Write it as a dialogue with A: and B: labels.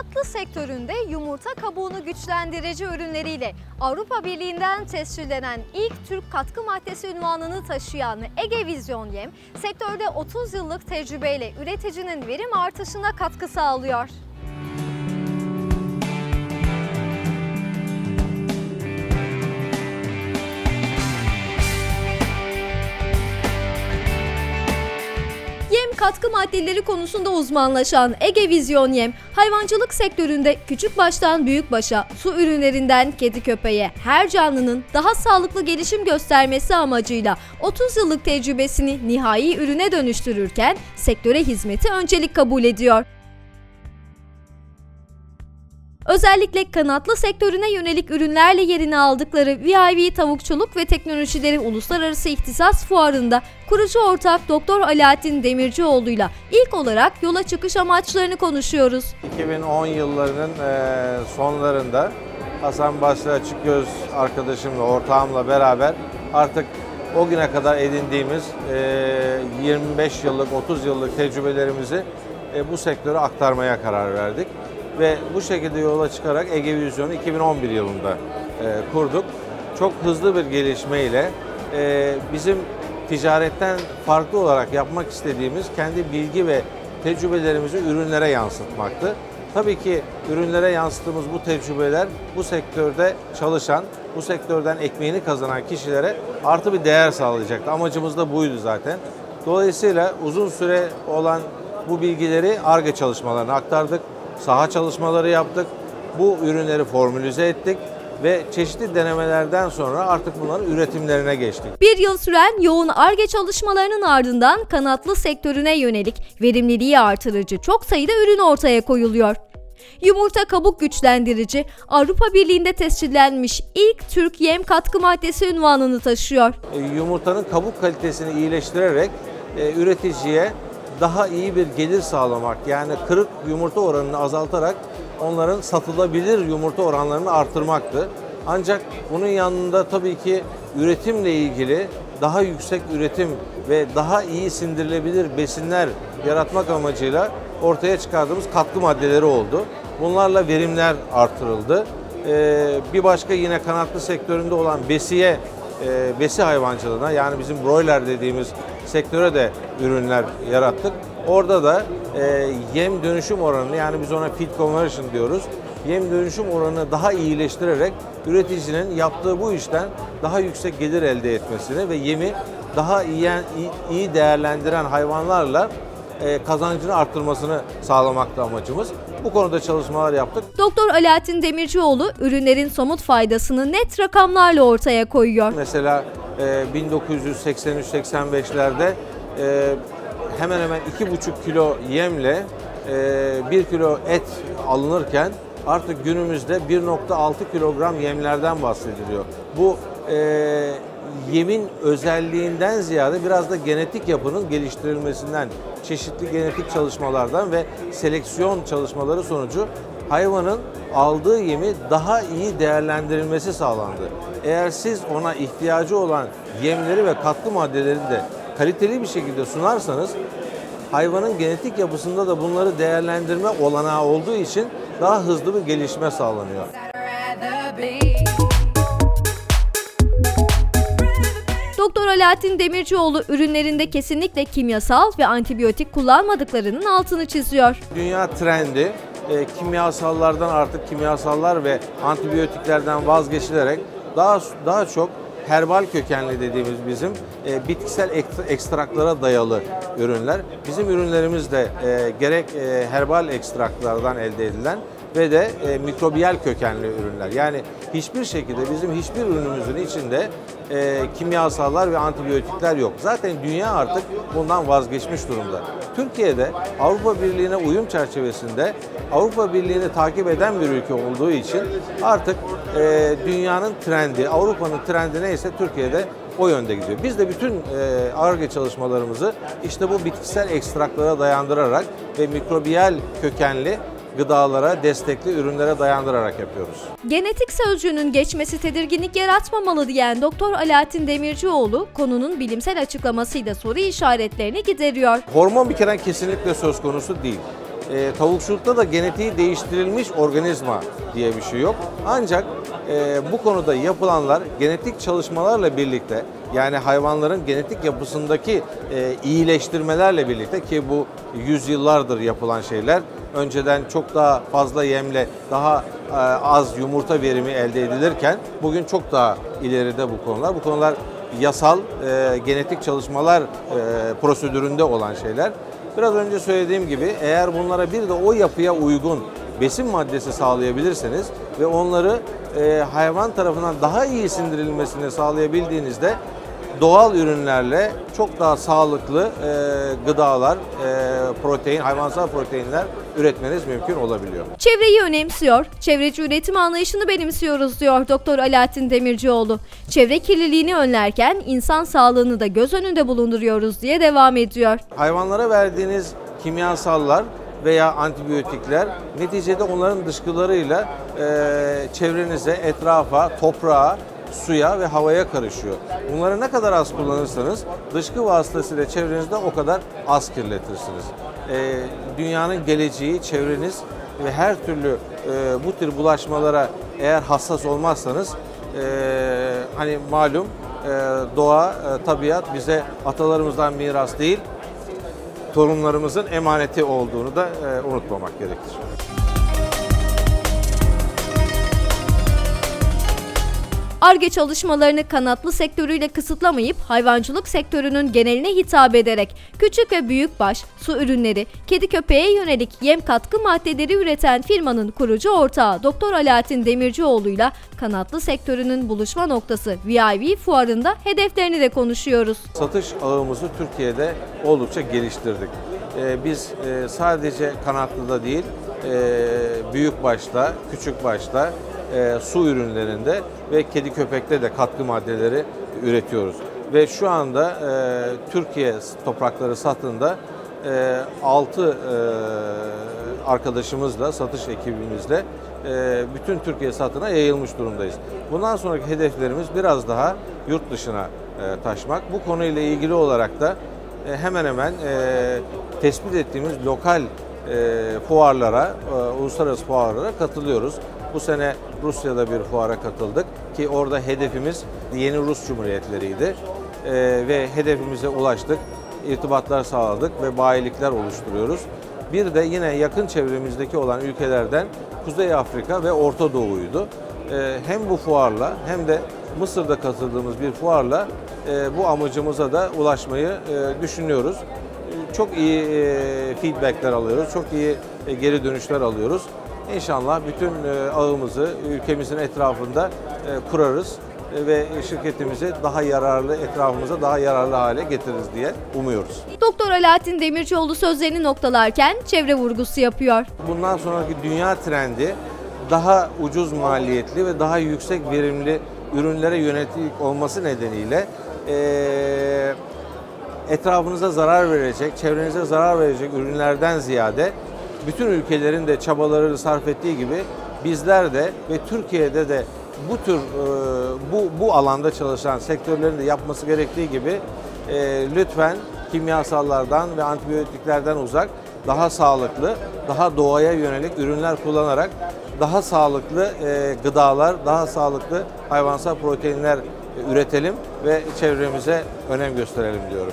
A: Kanatlı sektöründe yumurta kabuğunu güçlendirici ürünleriyle Avrupa Birliği'nden tescillenen ilk Türk katkı maddesi ünvanını taşıyan Ege Vizyon Yem, sektörde 30 yıllık tecrübeyle üreticinin verim artışına katkı sağlıyor. Katkı maddeleri konusunda uzmanlaşan Ege Vizyon Yem, hayvancılık sektöründe küçük baştan büyük başa, su ürünlerinden kedi köpeğe her canlının daha sağlıklı gelişim göstermesi amacıyla 30 yıllık tecrübesini nihai ürüne dönüştürürken sektöre hizmeti öncelik kabul ediyor. Özellikle kanatlı sektörüne yönelik ürünlerle yerini aldıkları VIV Tavukçuluk ve Teknolojileri Uluslararası İhtisas Fuarı'nda kurucu ortak Doktor Alaaddin Demircioğlu'yla ilk olarak yola çıkış amaçlarını konuşuyoruz.
B: 2010 yıllarının eee, sonlarında Hasan Basri Açıkgöz arkadaşımla, ortağımla beraber artık o güne kadar edindiğimiz eee, 25 yıllık, 30 yıllık tecrübelerimizi e, bu sektöre aktarmaya karar verdik. Ve bu şekilde yola çıkarak Ege Vizyonu 2011 yılında eee, kurduk. Çok hızlı bir gelişmeyle eee, bizim ticaretten farklı olarak yapmak istediğimiz kendi bilgi ve tecrübelerimizi ürünlere yansıtmaktı. Tabii ki ürünlere yansıttığımız bu tecrübeler bu sektörde çalışan, bu sektörden ekmeğini kazanan kişilere artı bir değer sağlayacaktı. Amacımız da buydu zaten. Dolayısıyla uzun süre olan bu bilgileri ARGE çalışmalarına aktardık. Saha çalışmaları yaptık. Bu ürünleri formülize ettik ve çeşitli denemelerden sonra artık bunların üretimlerine geçtik.
A: Bir yıl süren yoğun ARGE çalışmalarının ardından kanatlı sektörüne yönelik verimliliği artırıcı çok sayıda ürün ortaya koyuluyor. Yumurta kabuk güçlendirici Avrupa Birliği'nde tescillenmiş ilk Türk yem katkı maddesi ünvanını taşıyor.
B: E, yumurtanın kabuk kalitesini iyileştirerek e, üreticiye daha iyi bir gelir sağlamak yani kırık yumurta oranını azaltarak onların satılabilir yumurta oranlarını artırmaktı. Ancak bunun yanında tabii ki üretimle ilgili daha yüksek üretim ve daha iyi sindirilebilir besinler yaratmak amacıyla ortaya çıkardığımız katkı maddeleri oldu. Bunlarla verimler artırıldı. Ee, bir başka yine kanatlı sektöründe olan besiye e, besi hayvancılığına yani bizim broiler dediğimiz sektöre de ürünler yarattık. Orada da e, yem dönüşüm oranını yani biz ona feed conversion diyoruz. Yem dönüşüm oranını daha iyileştirerek üreticinin yaptığı bu işten daha yüksek gelir elde etmesini ve yemi daha iyi, iyi değerlendiren hayvanlarla e, kazancını arttırmasını sağlamakta amacımız. Bu konuda çalışmalar yaptık.
A: Doktor Alaaddin Demircioğlu ürünlerin somut faydasını net rakamlarla ortaya koyuyor.
B: Mesela 1983-85'lerde e, hemen hemen 2,5 kilo yemle e, 1 kilo et alınırken artık günümüzde 1,6 kilogram yemlerden bahsediliyor. Bu e, yemin özelliğinden ziyade biraz da genetik yapının geliştirilmesinden, çeşitli genetik çalışmalardan ve seleksiyon çalışmaları sonucu hayvanın aldığı yemi daha iyi değerlendirilmesi sağlandı. Eğer siz ona ihtiyacı olan yemleri ve katkı maddelerini de kaliteli bir şekilde sunarsanız hayvanın genetik yapısında da bunları değerlendirme olanağı olduğu için daha hızlı bir gelişme sağlanıyor.
A: Doktor Alaaddin Demircioğlu ürünlerinde kesinlikle kimyasal ve antibiyotik kullanmadıklarının altını çiziyor.
B: Dünya trendi e, kimyasallardan artık kimyasallar ve antibiyotiklerden vazgeçilerek daha daha çok herbal kökenli dediğimiz bizim e, bitkisel ekstraklara dayalı ürünler. Bizim ürünlerimiz de e, gerek e, herbal ekstraklardan elde edilen ve de e, mikrobiyal kökenli ürünler. Yani hiçbir şekilde bizim hiçbir ürünümüzün içinde e, kimyasallar ve antibiyotikler yok. Zaten dünya artık bundan vazgeçmiş durumda. Türkiye'de Avrupa Birliği'ne uyum çerçevesinde Avrupa Birliği'ni takip eden bir ülke olduğu için artık e, dünyanın trendi, Avrupa'nın trendi neyse Türkiye'de o yönde gidiyor. Biz de bütün ARGE çalışmalarımızı işte bu bitkisel ekstraklara dayandırarak ve mikrobiyal kökenli gıdalara, destekli ürünlere dayandırarak yapıyoruz.
A: Genetik sözcüğünün geçmesi tedirginlik yaratmamalı diyen Doktor Alaaddin Demircioğlu konunun bilimsel açıklamasıyla soru işaretlerini gideriyor.
B: Hormon bir kere kesinlikle söz konusu değil. E, tavukçulukta da genetiği değiştirilmiş organizma diye bir şey yok. Ancak e, bu konuda yapılanlar genetik çalışmalarla birlikte yani hayvanların genetik yapısındaki e, iyileştirmelerle birlikte ki bu yüzyıllardır yapılan şeyler önceden çok daha fazla yemle daha e, az yumurta verimi elde edilirken bugün çok daha ileride bu konular. Bu konular yasal e, genetik çalışmalar e, prosedüründe olan şeyler. Biraz önce söylediğim gibi eğer bunlara bir de o yapıya uygun besin maddesi sağlayabilirseniz ve onları e, hayvan tarafından daha iyi sindirilmesini sağlayabildiğinizde doğal ürünlerle çok daha sağlıklı e, gıdalar, e, protein, hayvansal proteinler üretmeniz mümkün olabiliyor.
A: Çevreyi önemsiyor, çevreci üretim anlayışını benimsiyoruz diyor Doktor Alaaddin Demircioğlu. Çevre kirliliğini önlerken insan sağlığını da göz önünde bulunduruyoruz diye devam ediyor.
B: Hayvanlara verdiğiniz kimyasallar veya antibiyotikler neticede onların dışkılarıyla e, çevrenize, etrafa, toprağa, suya ve havaya karışıyor. Bunları ne kadar az kullanırsanız dışkı vasıtasıyla çevrenizde o kadar az kirletirsiniz. E, dünyanın geleceği, çevreniz ve her türlü e, bu tür bulaşmalara eğer hassas olmazsanız e, hani malum e, doğa, e, tabiat bize atalarımızdan miras değil, torunlarımızın emaneti olduğunu da e, unutmamak gerekir.
A: ARGE çalışmalarını kanatlı sektörüyle kısıtlamayıp hayvancılık sektörünün geneline hitap ederek küçük ve büyükbaş, su ürünleri, kedi köpeğe yönelik yem katkı maddeleri üreten firmanın kurucu ortağı Doktor Alaaddin Demircioğlu'yla kanatlı sektörünün buluşma noktası VIV fuarında hedeflerini de konuşuyoruz.
B: Satış ağımızı Türkiye'de oldukça geliştirdik. E, biz e, sadece kanatlıda değil, e, büyük başta, küçük başta, e, su ürünlerinde ve kedi köpekte de katkı maddeleri üretiyoruz. Ve şu anda e, Türkiye toprakları satında e, 6 e, arkadaşımızla, satış ekibimizle e, bütün Türkiye satına yayılmış durumdayız. Bundan sonraki hedeflerimiz biraz daha yurt dışına e, taşmak. Bu konuyla ilgili olarak da e, hemen hemen e, tespit ettiğimiz lokal e, fuarlara, e, uluslararası fuarlara katılıyoruz. Bu sene Rusya'da bir fuara katıldık ki orada hedefimiz yeni Rus Cumhuriyetleriydi E, ve hedefimize ulaştık, irtibatlar sağladık ve bayilikler oluşturuyoruz. Bir de yine yakın çevremizdeki olan ülkelerden Kuzey Afrika ve Orta Doğu'ydu. E, hem bu fuarla hem de Mısır'da katıldığımız bir fuarla e, bu amacımıza da ulaşmayı e, düşünüyoruz. Çok iyi e, feedbackler alıyoruz, çok iyi e, geri dönüşler alıyoruz. İnşallah bütün e, ağımızı ülkemizin etrafında e, kurarız e, ve şirketimizi daha yararlı, etrafımıza daha yararlı hale getiririz diye umuyoruz.
A: Doktor Alaaddin Demircioğlu sözlerini noktalarken çevre vurgusu yapıyor.
B: Bundan sonraki dünya trendi daha ucuz maliyetli ve daha yüksek verimli ürünlere yönelik olması nedeniyle etrafınıza zarar verecek, çevrenize zarar verecek ürünlerden ziyade bütün ülkelerin de çabalarını sarf ettiği gibi bizler de ve Türkiye'de de bu tür eee, bu bu alanda çalışan sektörlerin de yapması gerektiği gibi eee, lütfen kimyasallardan ve antibiyotiklerden uzak daha sağlıklı, daha doğaya yönelik ürünler kullanarak daha sağlıklı eee, gıdalar, daha sağlıklı hayvansal proteinler e, üretelim ve çevremize önem gösterelim diyorum.